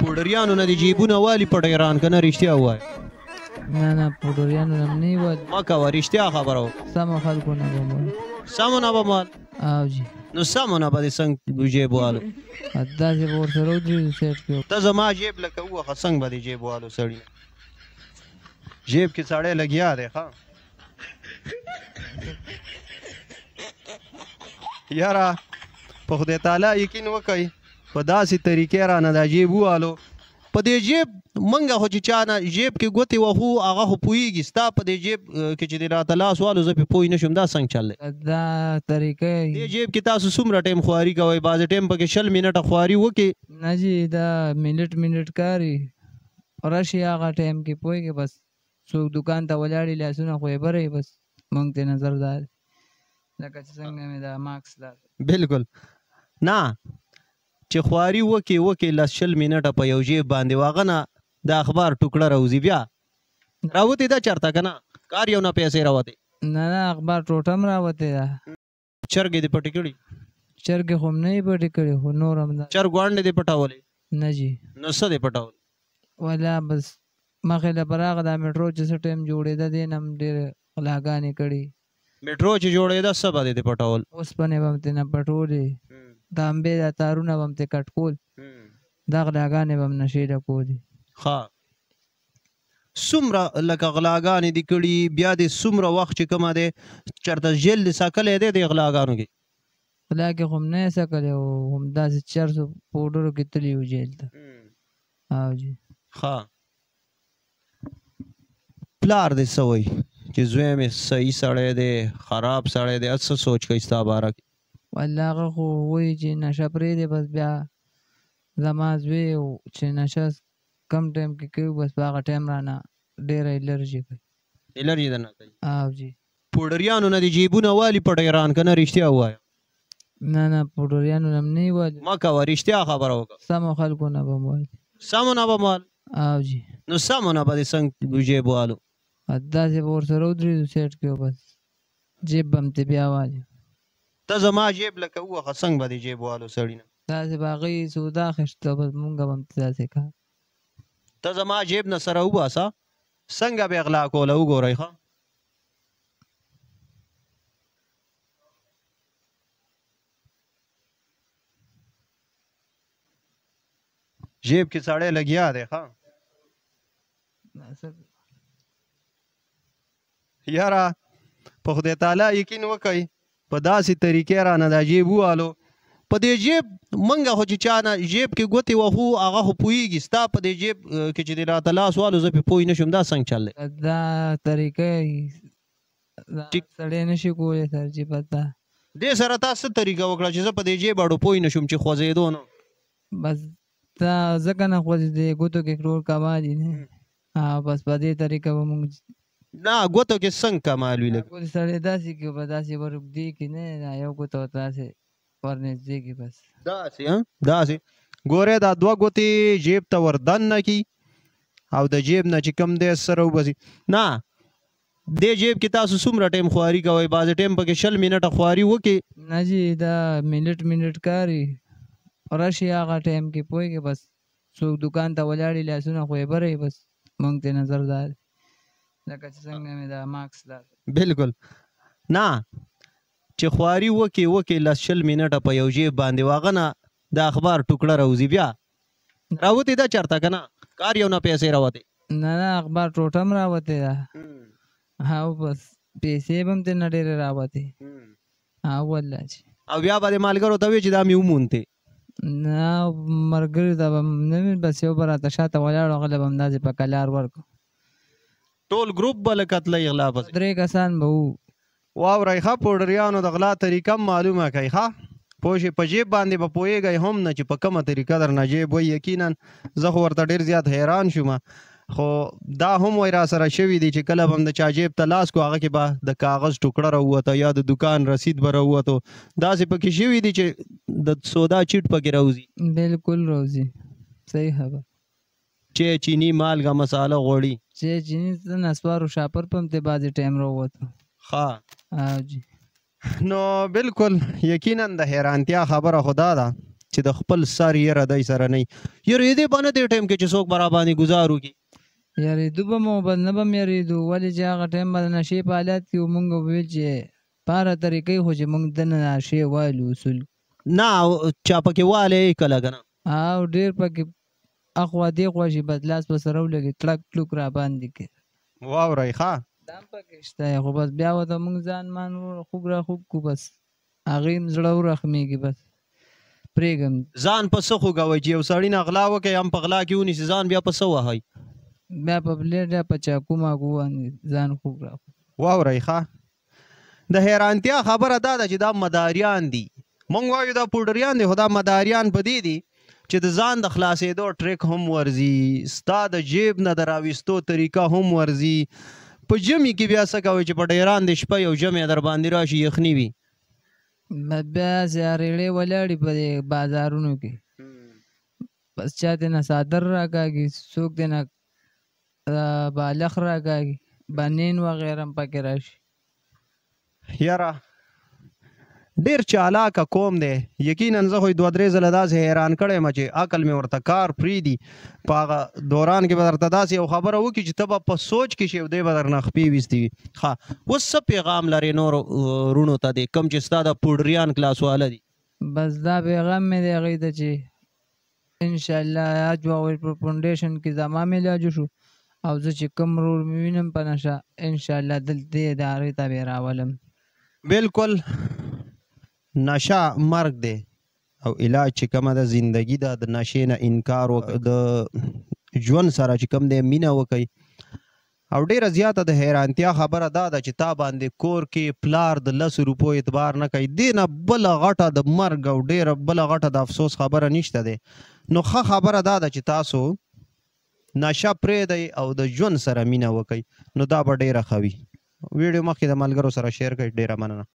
پوډریانو نه دی جیبونه والی په ډیران کنه رښتیا وای نه نه پوډریانو نه نه و مکه و رښتیا خبرو سم خلکو نه به مول سم نه به مول او جی نو سم نه به سنگ جیب والو ادا چې ور سره دی سیټ کو ته زما جیب لکه و خسنګ به جیب والو سړی جیب کې سړی لګیا دی ها یاره په خدای تعالی یقین وکړئ په داسې طریقې رانه دا جیب ووالو په دې جیب منګه خو چې چا نه جیب کې ګوتې وهو هغه خو پوهېږي ستا په دې جیب کې چې دې راته لاس والو زه پې پوه نه شوم دا څنګه چل دی دا طریقه دې جیب کې تاسو څومره ټایم خواري کوئ بعضې ټایم پکې شل منټه خواري وکړي نه جي دا منټ منټ کاري راشي هغه ټایم کې پوهېږې بس څوک دکان ته ولاړي لاسونه خو یې بري بس مونږ ته نظر دا دی لکه چې څنګه مې دا ماکس لار بالکل نه چې خواري وکي وکي لس شل منټه په یو جیب باندې واغه نه د اخبار ټوکړه راوځي بیا راوتی دا چرته کنه کار یو نه پیسې راوتی نه نه اخبار ټوټم راوتی دا چرګې دې پټې کړي چرګې خو نه یې پټې کړي خو نور هم دا چرګ وانډې دې پټولې نه جی نو څه دې پټول ولا بس مخې له پراغه دا میټرو چې څه ټایم جوړېده دې نم ډېر غلاګانې کړي. مټرو چې جوړېده څه به دې ترې پټول. اوسپنې به هم ترې نه پټولې. دانبې دا تارونه به هم ترې کټ کول. دا غلاګانې به هم نشې ډکولې. ښه څومره لکه غلاګانې دې کړي بیا دې څومره وخت چې کومه دی چېرته جیل دې سکلی دی دې غلاګانو کې؟ غلا کې خو هم نه یې سکلی او همداسې چرسو پوډرو کې تللی یو جیل ته. او جی. ښه. پلار دې څه وایي چې زوی مې صحیح سړی دی خراب سړی دی څه سوچ کوي ستا باره کې والله هغه خو وایي چې نشه پرېږدې بس بیا زما زوی چې نشه کم ټایم کې کوي بس په هغه ټایم رانه ډېره الرژي کوي الرژي درنه کوي او جي پوډریانو نه دی جیبونه والی په ډیران کنه رښتیا وایه نه نه پوډریانو نم نه والی مکه و رښتیا خبره وکړه سمو خلکو نه بم والی سمو نه بم وال او جی نو سمو نه به څنګه جیب والو داسې به ورسره ودرېدو سیټ کې بس جیب به هم ته بیا والی ته زما جیب لکه ووخه څنګه به دې جیب والو سړي نه داسې به هغوی سودا اخېسته بس مونږ به هم ته داسې کا ته زما جیب نه سره وباسه څنګه به غلا کوله وګورئ ښه جیب کې ساړې لګیا دی ها یاره په خدای تعالی یقین وکړئ په داسې طریقې رانه دا جیب ووالو په دې جیب منګه خو چې چا نه جیب کې ګوتې وهو هغه خو پوهېږي ستا په دې جیب کې چې دې راته لاس والو زه پې پوه نه شوم دا څنګه چل دی دا طریقه دا سړی نه شي کولی سر چې بس دا دې سره تا څه طریقه وکړه چې زه په دې جیب اړو پوه نه شوم چې خوځېدو نه بس دا ځکه نه خوځېدې ګوتو کې کرور کبا دي نه بس په دې طریقه به مونږ نه ګوتو کې څنګه کمال وي لږ. ګل سړی داسې کې به داسې ور اوږدې کې نه دا یو ګوته ورته داسې ور نږدې کې بس. داسې ها داسې ګوره دا دوه ګوتې جیب ته ور دننه کی او د جیب نه چې کم دی سره وباسي نه دې جیب کې تاسو څومره ټیم خواري کوئ بعض ټیم پکې شل منټه خواري وکي نه جی دا منټ منټ کاری راشي هغه ټیم کې پويږي بس څوک دکان ته ولاړی لاسونه خو یې بره بس مونږ ته نظر دار لکه چې څنګه مې دا ماکس دا بالکل نه چې خواري وکي وکي لس شل منټه په یو جیب باندې واغه نه د اخبار ټوکړه راوځي بیا راوتی دا چرته کنه کار یو نه پیسې راوتی نه نه اخبار ټوټم راوتی دا او بس پیسې بم ته نډېره راوتی او والله چې او بیا باندې مالګرو ته وی چې دا مې ومونته نه مرګري دا به نه وي بس یو به راته شاته ولاړ او غله به همداسې په کلار ورکړو. ټول ګروپ به لکه تلئ غلا پسې. دوه درې کسان به وو. واورئ ښه پوډریانو د غلا طریقه هم معلومه کړئ ښه پوه شوئ په جیب باندې به پوهیږئ هم نه چې په کومه طریقه درنه جیب وي یقینا زه خو ورته ډیر زیات حیران شوم خو دا هم وای را سره شوی دی چې کله هم د چا جیب ته لاس کو هغه کې به د کاغذ ټوکړه راووته یا د دکان رسید به راووته داسې پکې شوی دی چې د سودا چیټ پکې راوځي بالکل راوځي صحیح خبر چې چینی مالګه مساله غوړي چې چینی د نسوارو شاپر پم ته بعضې ټایم راووته ښه جی نو بالکل یقینا د حیرانتیا خبره خدا ده چې د خپل سر یره دای سره نه یره دې باندې دې ټیم کې چې څوک برا باندې گزارو کی یاره دو به مو بد نه بم یاره دو ولې چې هغه ټیم باندې نشې په حالت کې مونږ ویل چې پاره طریقې خو چې مونږ دنه نشې وایلو اصول نه چا پکې والې کله کنه او ډیر پکې اخوا دیخوا شي بس لاس په سره ولګي تړک تلوک راباندې کې واورئ ښه. دا هم پکې شته خو بس بیا ورته موږ ځان مان وروره خوږ را خوږ کړو بس هغوی هم زړه ورخمېږي بس پرېږدم. ځان په څه خوږوئ چې یو سړي نه غلا وکړئ هم په غلا کې ونیسي ځان بیا په څه وهئ. بیا په بلیډ یا په چاقو ماقو باندې ځان خوږ را خوږ کړو. واورئ ښه. د حیرانتیا خبره دا ده چې دا مداریان دي مونږ وایو دا پوډریان دي خو دا مداریان په دې دي چې د ځان د خلاصېدو ټریک هم ورځي ستا د جیب نه د راویستو طریقه هم ورځي په جمی کې بیا څه کوي چې په ډیران د شپه یو جمع در باندې راشي یخنی وي بیا زیارېړې ولاړې په بازارونو کې بس چا دې نه صادر راکاږي څوک دې نه د بالښت راکاږي، بنین وغیره هم پکې راشي. یاره ډیر چالاکه قوم دی یقینا زه خو یې دوه درې ځله داسې حیران کړی یم چې عقل مې ورته کار پریږدي په هغه دوران کې به درته داسې یو خبره وکړي چې ته به په سوچ کې شې او دی به درنه خپې ویستي وي ښه اوس څه پیغام لرې نورو وروڼو ته دی کوم چې ستا د پوډریان کلاس واله دي بس دا پیغام مې دی هغوی ته چې ان شاء الله علاج واوري په پونډيشن کې زما مې علاج وشو او زه چې کوم رور مې وینم په نشه ان شاء الله دلته ادارې ته به راولم بالکل نشه مرګ دی او علاج چې کومه ده زندگی ده د نشې نه انکار وکړي د ژوند سره چې کوم دی مینه وکړي او ډېره زیاته د حیرانتیا خبره دا ده چې تا باندې کور کې پلار د لسو روپو اعتبار نه کوي، دې نه بله غټه د مرګ او ډېره بله غټه د افسوس خبره نشته دی، نو ښه خبره دا ده چې تاسو نشه پرېږدئ او د ژوند سره مینه وکړئ، نو دا به ډېره ښه وي. ویډیو مخکې د ملګرو سره شیر کړئ. ډېره مننه.